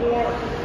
war